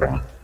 Thank.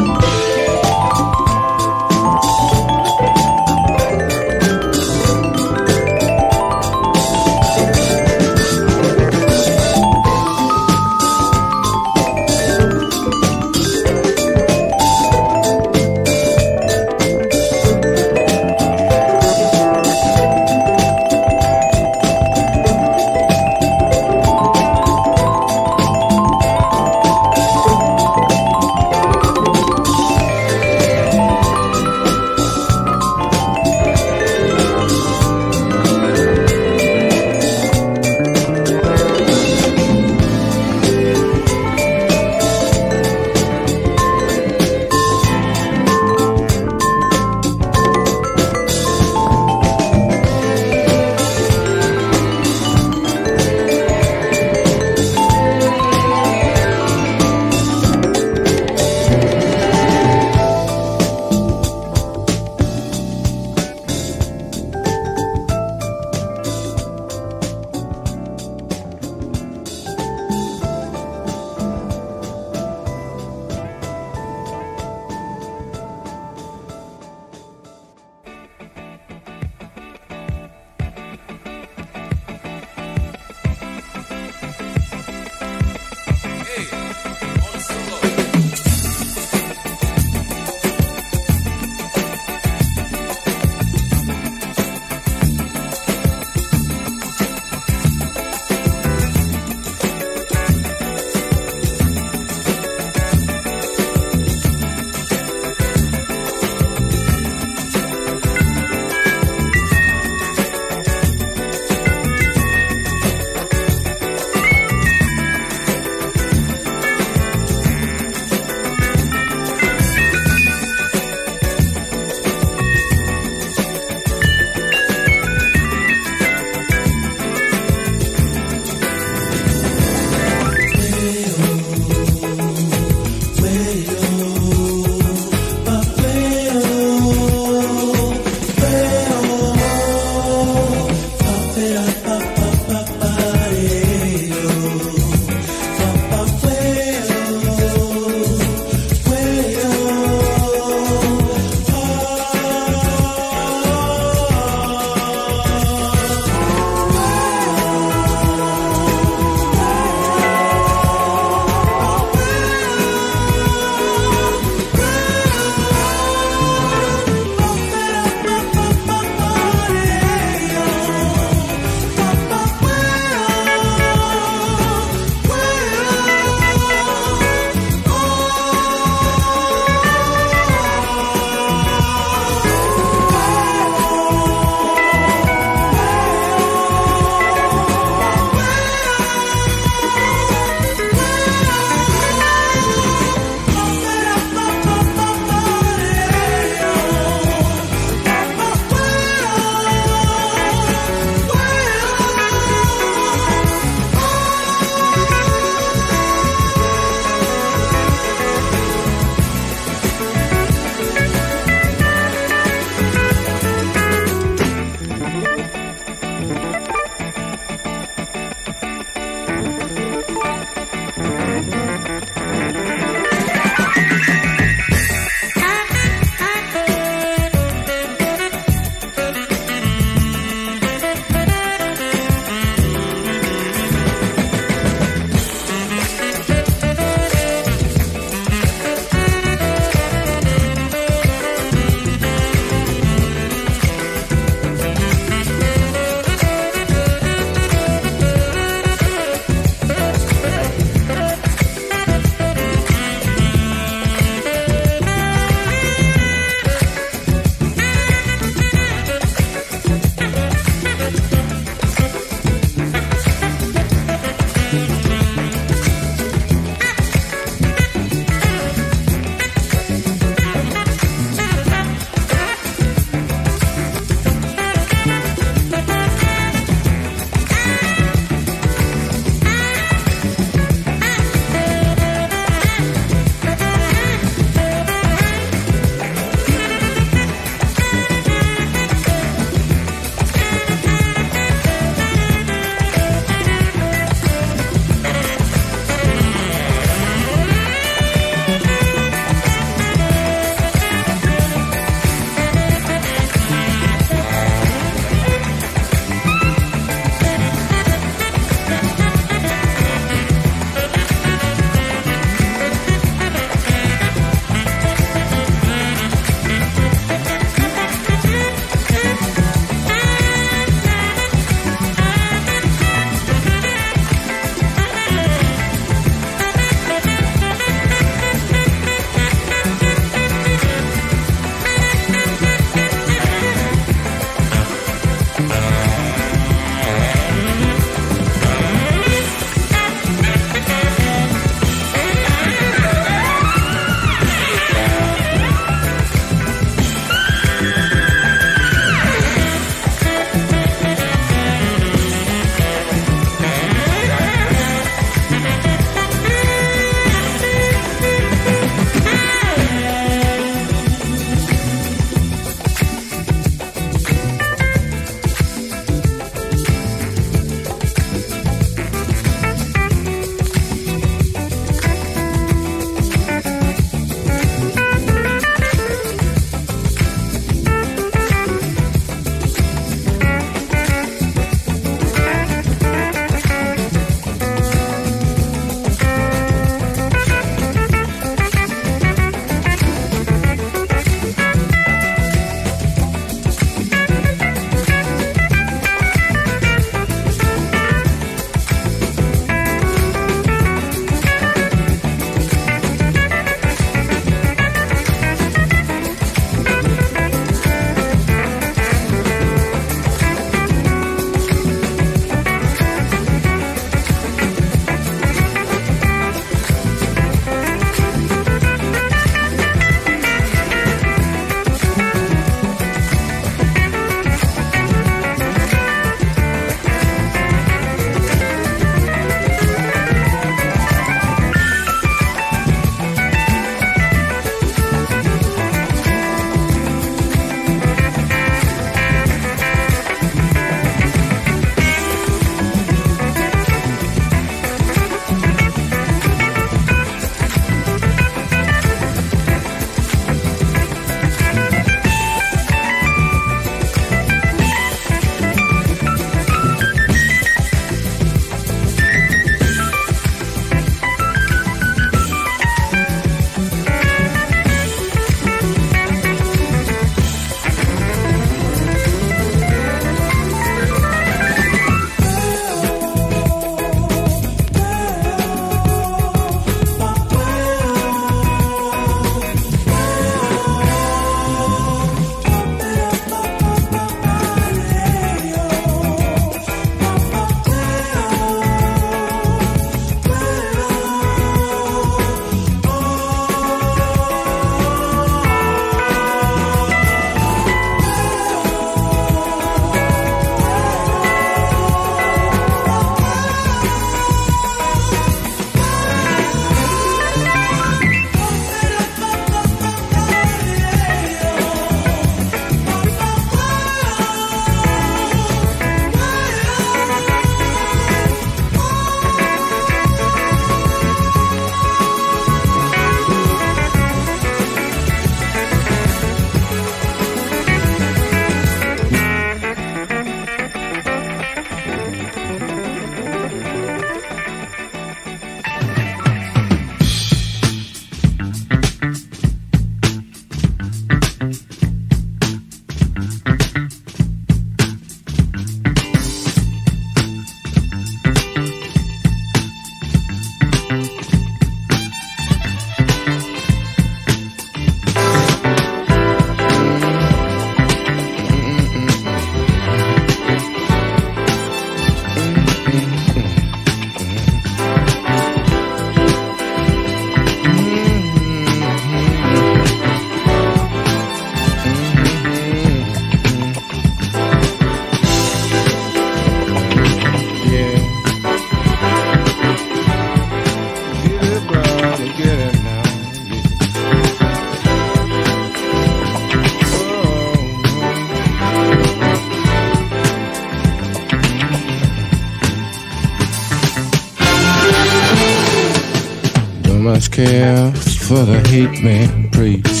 Care for the hate man preach.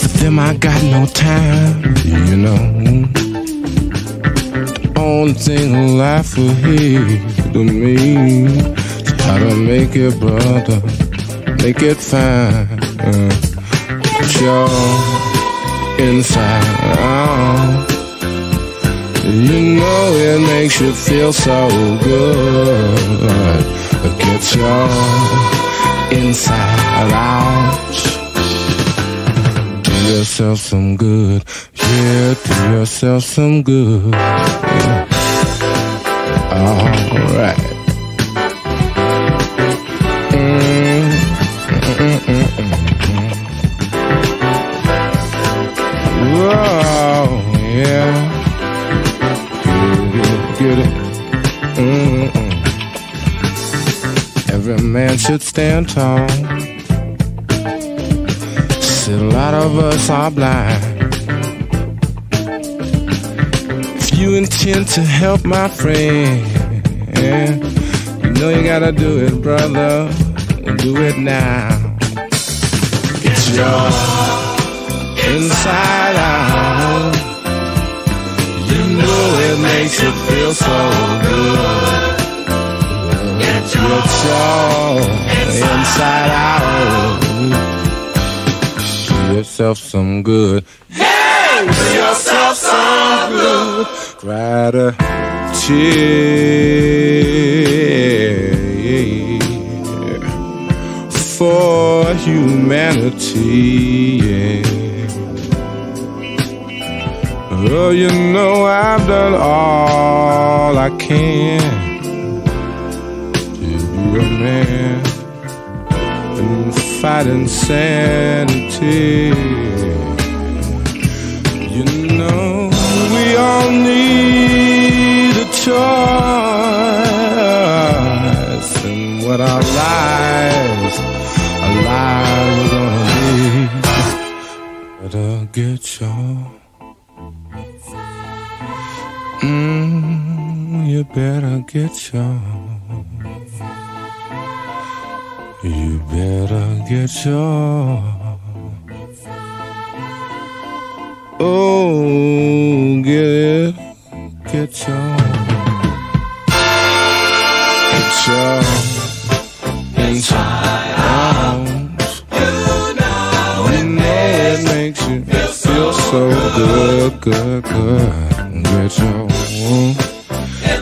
For them I got no time, you know. The only thing life will hear to me is how to make it, brother, make it fine. Get your inside out. You know it makes you feel so good. Get your inside out. Do yourself some good. Yeah, do yourself some good. Alright. Mm, mm. Whoa, yeah. Get it, get it. Every man should stand tall. Still, a lot of us are blind. If you intend to help my friend, you know you gotta do it, brother. Do it now. It's your inside out. You know it makes you feel so good. Get your inside out. Do yourself some good. Hey, do yourself some good. Cry a tear for humanity. Yeah. Oh, you know I've done all I can to man and fight insanity. You know we all need a choice in what our lives, our lives are gonna be. Better get your Mm, you better get your. You better get your. Oh, get it, get your. Get your inside out. You know it makes you feel so good, good, good. Get your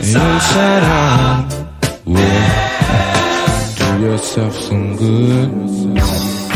inside out. Yeah. Yourself some good.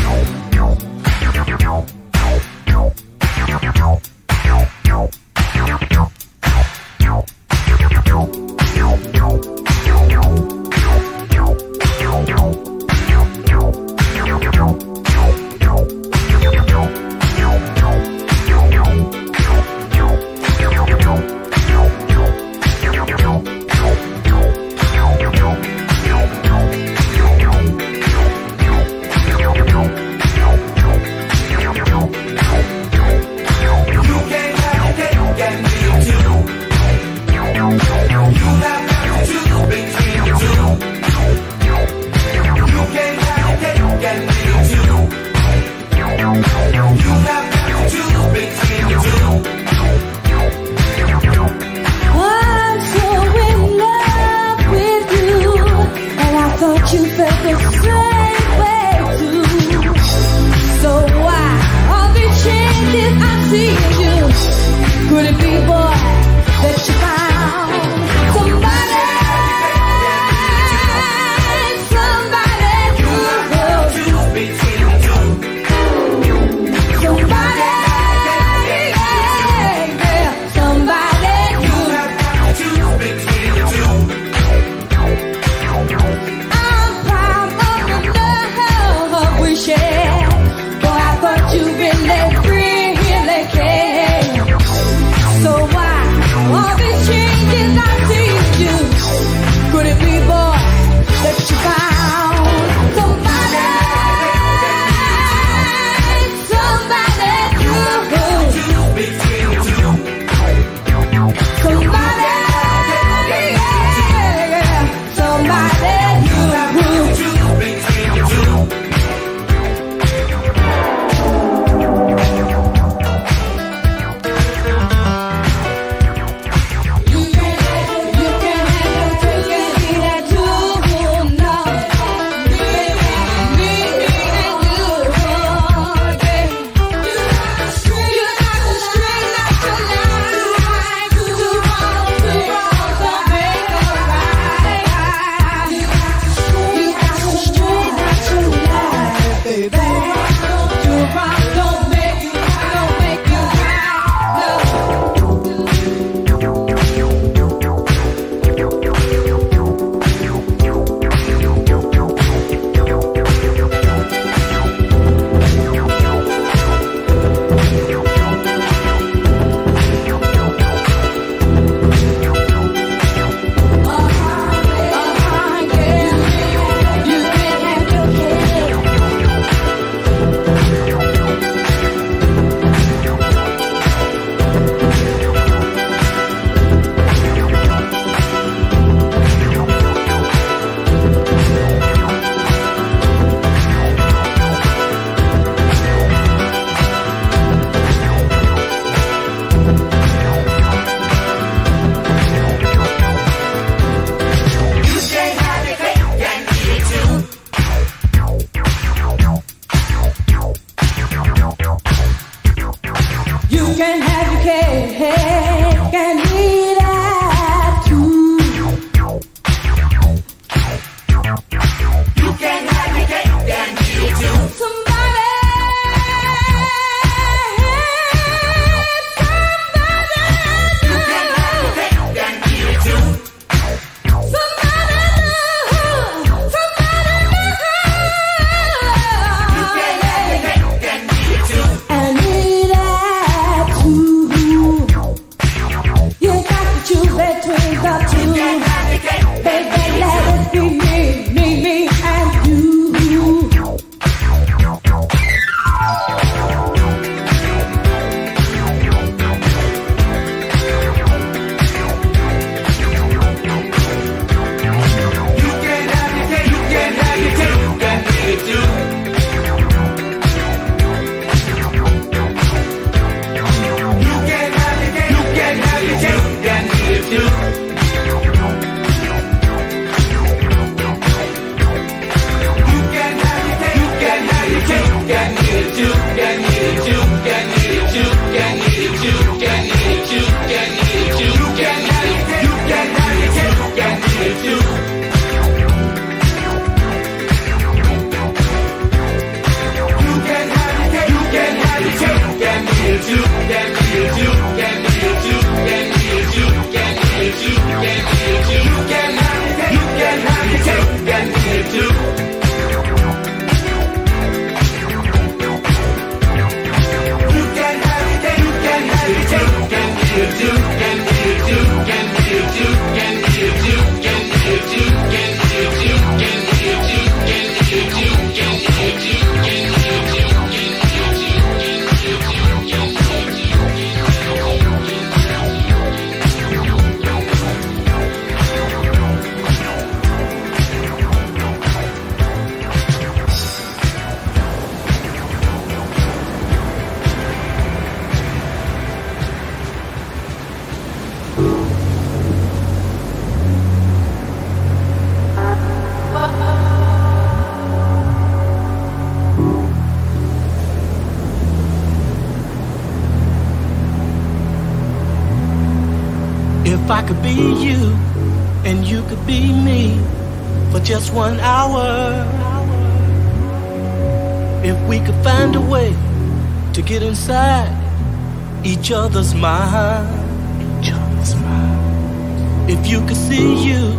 Each other's mind. Each other's mind. If you could see you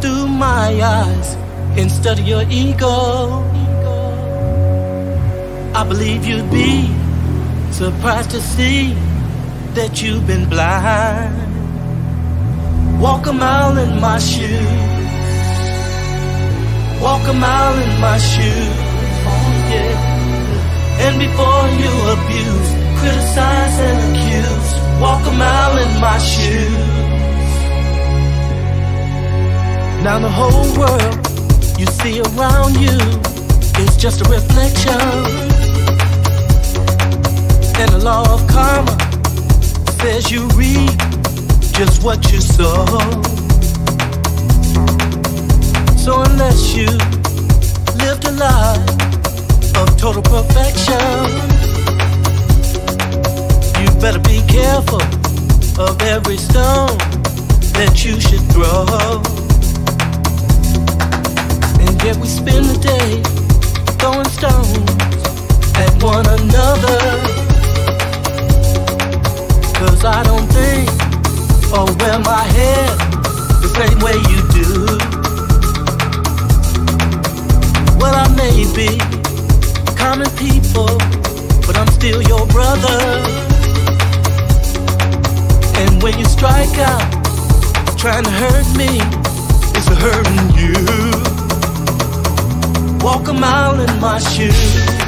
through my eyes instead of your ego, I believe you'd be surprised to see that you've been blind. Walk a mile in my shoes. Walk a mile in my shoes. And before you abuse criticize and accuse. Walk a mile in my shoes. Now the whole world you see around you is just a reflection. And the law of karma says you reap just what you sow. So unless you live a life of total perfection You better be careful of every stone that you should throw. And yet we spend the day throwing stones at one another. Cause I don't think or wear my hair the same way you do. Well, I may be common people, but I'm still your brother. And when you strike out, trying to hurt me, it's hurting you. Walk a mile in my shoes.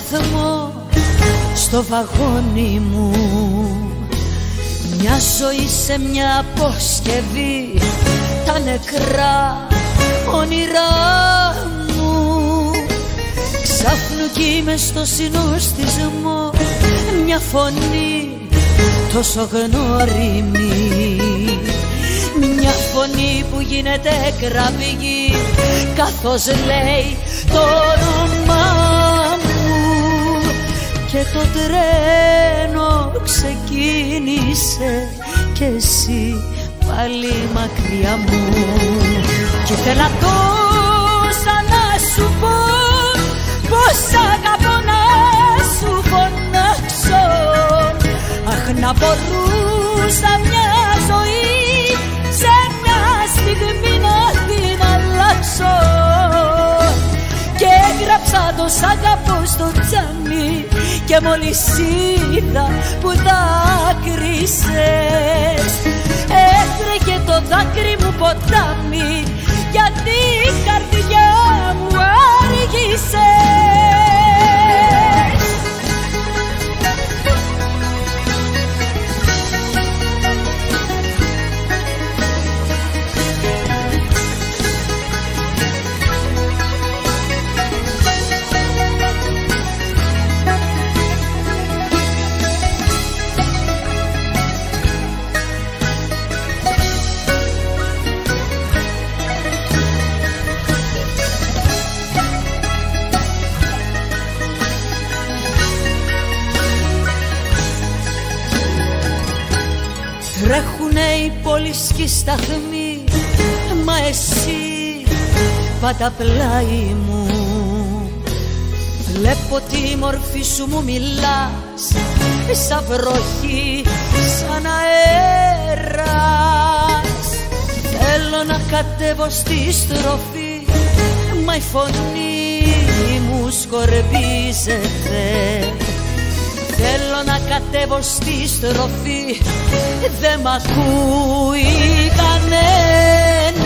Σταθμό στο βαγόνι μου. Μια ζωή σε μια αποσκευή τα νεκρά όνειρά μου. Ξάφνου κι είμαι στο συνοστισμό μια φωνή τόσο γνώριμη. Μια φωνή που γίνεται κραυγή καθώς λέει το όνομά μου και το τρένο ξεκίνησε και εσύ πάλι μακριά μου. Κι ήθελα τόσα να σου πω πως αγαπώ να σου φωνάξω. Αχ να μπορούσα μια ζωή σε μια στιγμή να την αλλάξω. Και έγραψα το σ' αγαπώ στο τζάμι και μόλις είδα που δάκρυσες. Έτρεχε το δάκρυ μου ποτάμι γιατί η καρδιά μου άργησες Τρέχουνε οι πόλεις και οι σταθμοί. Μα εσύ πάντα πλάι μου Βλέπω τη μορφή σου μου μιλάς. Σαν βροχή, σαν αέρας. Θέλω να κατέβω στη στροφή. Μα η φωνή μου σκορπίζεται Θέλω να κατέβω στη στροφή. Δεν μ' ακούει κανένας.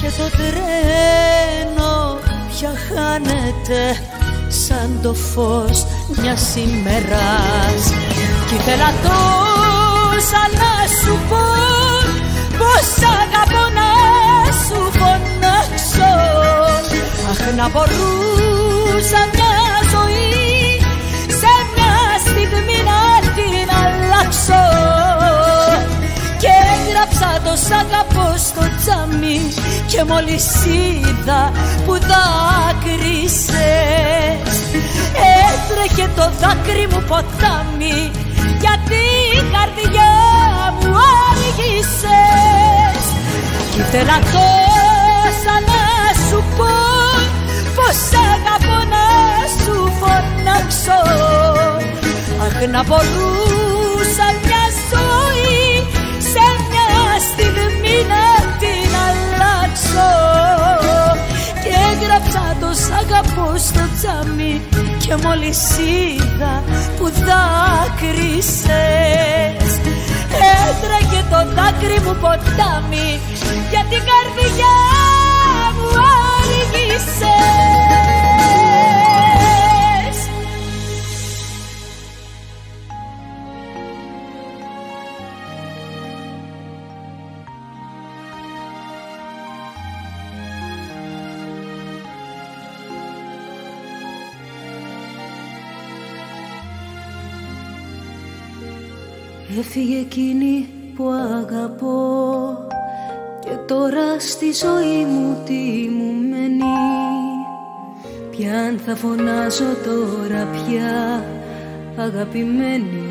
Και το τρένο πια χάνεται Σαν το φως μιας ημέρας. Κι ήθελα τόσα να σου πω Πως αγαπώ να σου φωνάξω. Αχ να μπορούσα μια ζωή αλλάξω και έγραψα το σ' αγαπώ στο τζάμι. Και μόλις είδα που δάκρυσες έτρεχε το δάκρυ μου ποτάμι. Γιατί η καρδιά μου άργησες. Κι ήθελα τόσα να σου πω πως αγαπώ να σου φωνάξω. Αχ να μπορούσα να την αλλάξω. Και έγραψα το σ' αγαπώ στο τζάμι και μόλις είδα που δάκρυσες. Έτρεχε το δάκρυ μου ποτάμι για την καρδιά μου άργησες Έφυγε εκείνη που αγαπώ Και τώρα στη ζωή μου τι μου μένει. Ποιαν θα φωνάζω τώρα πια αγαπημένη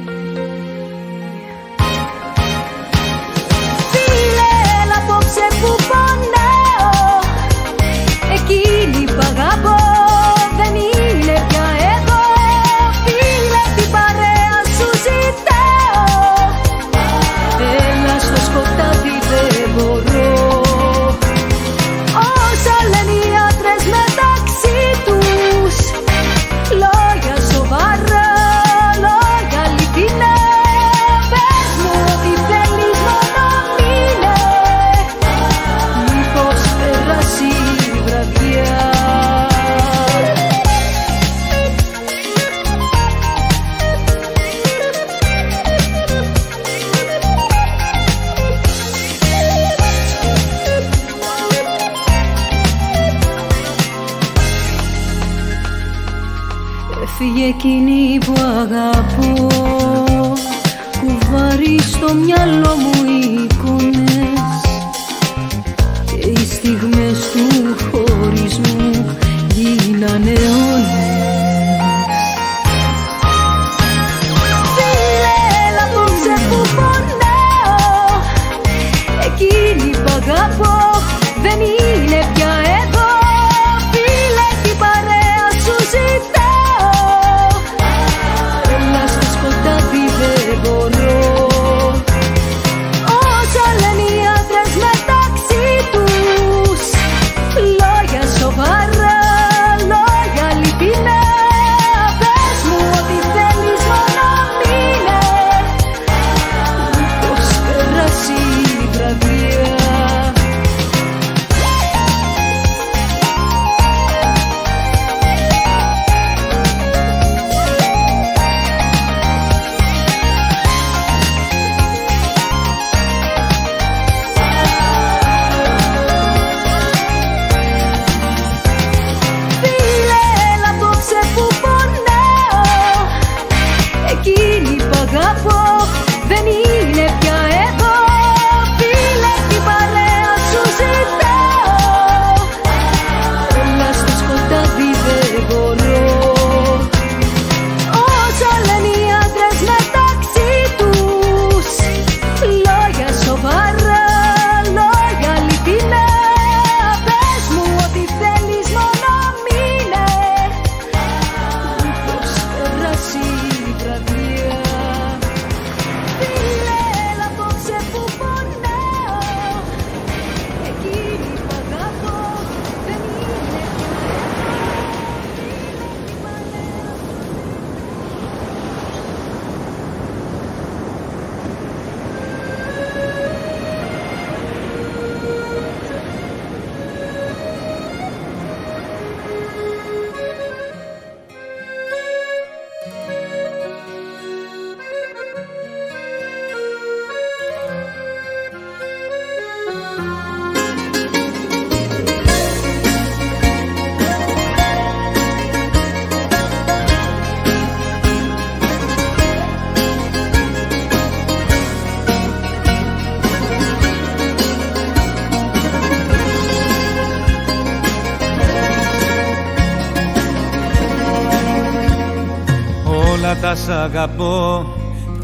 αγαπώ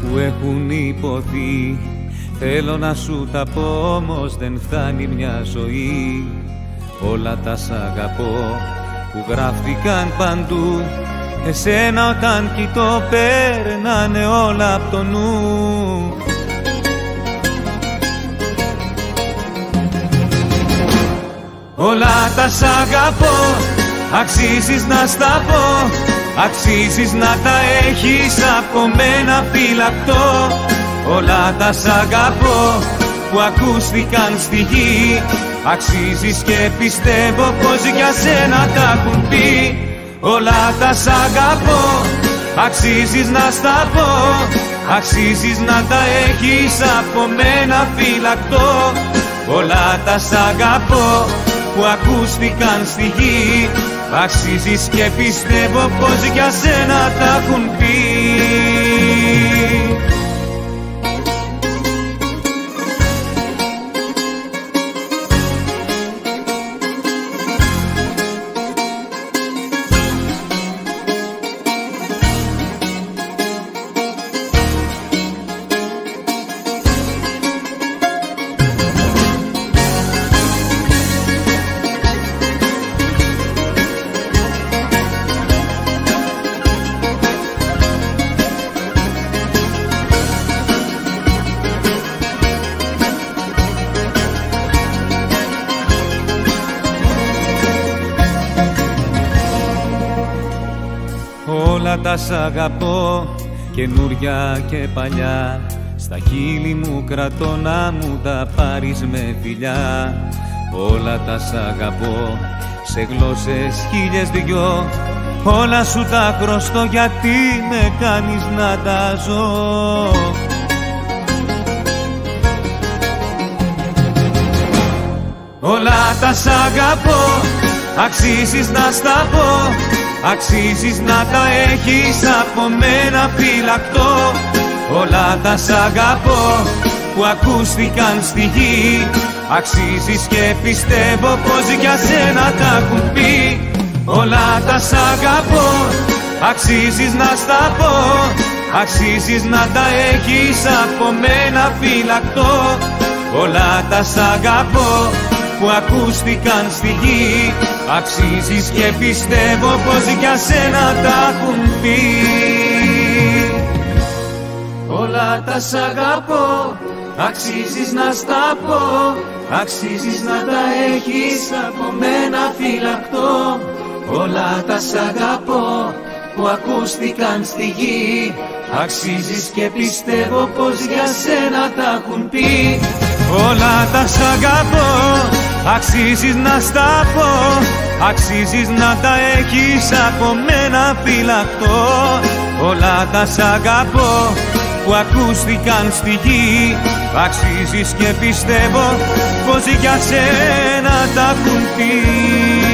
που έχουν υποθεί. Θέλω να σου τα πω όμως δεν φτάνει μια ζωή. Όλα τα σ' αγαπώ που γράφτηκαν παντού. Εσένα όταν κοιτώ περνάνε όλα από το νου. Όλα τα σ' αγαπώ Αξίζεις να στα πω Αξίζεις να τα έχεις από μένα φυλακτό Όλα τα σ' αγαπώ που ακούστηκαν στη γη. Αξίζεις και πιστεύω πως για σένα τα έχουν πει. Όλα τα σ' αγαπώ Αξίζεις να στα πω. Αξίζεις να τα έχεις από μένα φυλακτό Όλα τα σ' αγαπώ που ακούστηκαν στη γη Αξίζεις και πιστεύω πως για σένα τα έχουν πει Όλα τα σ' αγαπώ καινούρια και παλιά. Στα χείλη μου κρατώ να μου τα πάρεις με φιλιά. Όλα τα σ' αγαπώ σε γλώσσες χίλιες δυο. Όλα σου τα χρωστώ γιατί με κάνεις να τα ζω. Όλα τα σ' αγαπώ Αξίζεις να στα πω Αξίζεις να τα έχεις από μένα φυλακτό. Όλα τα σ' αγαπώ που ακούστηκαν στη γη. Αξίζεις και πιστεύω πως για σένα τα έχουν πει. Όλα τα σ' αγαπώ Αξίζεις να στα πω. Αξίζεις να τα έχεις από μένα φυλακτό. Όλα τα σ' αγαπώ που ακούστηκαν στη γη. Αξίζεις και πιστεύω πως για σένα τα έχουν πει. Όλα τα σ' αγαπώ Αξίζεις να στα πω. Αξίζεις να τα έχεις από μένα φυλακτό. Όλα τα σ' αγαπώ που ακούστηκαν στη γη. Αξίζεις και πιστεύω πως για σένα τα έχουν πει. Όλα τα σ' αγαπώ Αξίζεις να στα πω Αξίζεις να τα έχεις από μένα φυλακτό. Όλα τα σ' αγαπώ που ακούστηκαν στη γη. Αξίζεις και πιστεύω πως για σένα τα έχουν πει